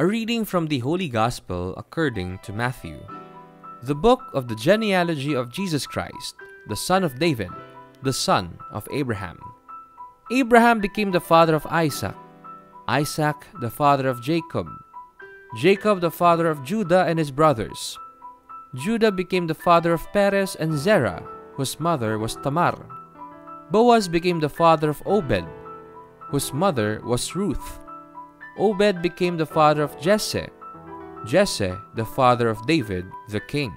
A reading from the Holy Gospel according to Matthew. The book of the genealogy of Jesus Christ, the son of David, the son of Abraham. Abraham became the father of Isaac, Isaac the father of Jacob, Jacob the father of Judah and his brothers. Judah became the father of Perez and Zerah, whose mother was Tamar. Boaz became the father of Obed, whose mother was Ruth. Obed became the father of Jesse, Jesse the father of David the king.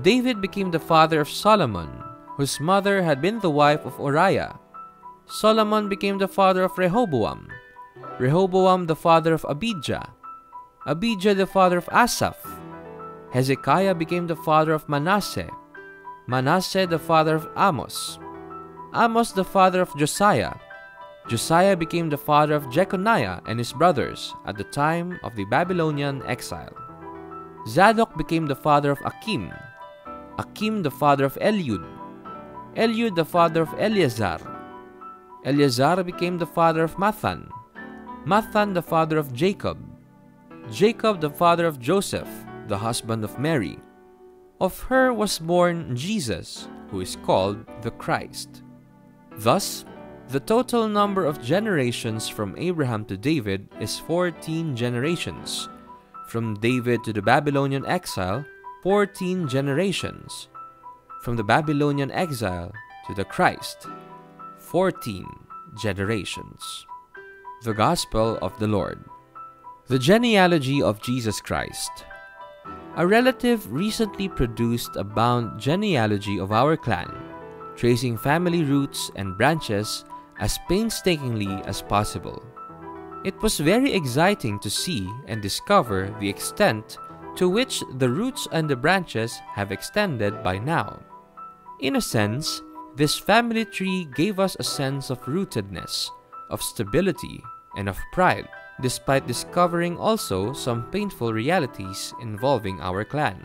David became the father of Solomon, whose mother had been the wife of Uriah. Solomon became the father of Rehoboam, Rehoboam the father of Abijah, Abijah the father of Asaph. Hezekiah became the father of Manasseh, Manasseh the father of Amos, Amos the father of Josiah, Josiah became the father of Jeconiah and his brothers at the time of the Babylonian exile. Zadok became the father of Achim, Achim the father of Eliud, Eliud the father of Eleazar, Eleazar became the father of Matthan, Matthan the father of Jacob, Jacob the father of Joseph, the husband of Mary. Of her was born Jesus, who is called the Christ. Thus, the total number of generations from Abraham to David is 14 generations. From David to the Babylonian exile, 14 generations. From the Babylonian exile to the Christ, 14 generations. The Gospel of the Lord. The genealogy of Jesus Christ. A relative recently produced a bound genealogy of our clan, tracing family roots and branches as painstakingly as possible. It was very exciting to see and discover the extent to which the roots and the branches have extended by now. In a sense, this family tree gave us a sense of rootedness, of stability, and of pride, despite discovering also some painful realities involving our clan.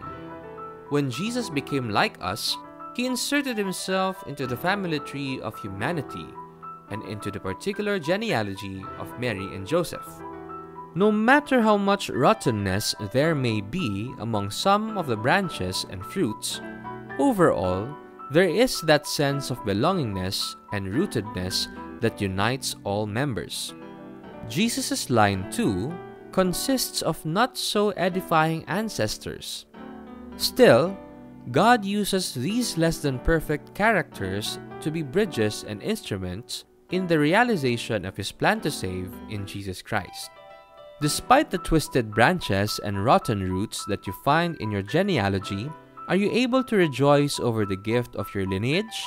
When Jesus became like us, he inserted himself into the family tree of humanity and into the particular genealogy of Mary and Joseph. No matter how much rottenness there may be among some of the branches and fruits, overall, there is that sense of belongingness and rootedness that unites all members. Jesus' line, too, consists of not so edifying ancestors. Still, God uses these less than perfect characters to be bridges and instruments in the realization of His plan to save in Jesus Christ. Despite the twisted branches and rotten roots that you find in your genealogy, are you able to rejoice over the gift of your lineage?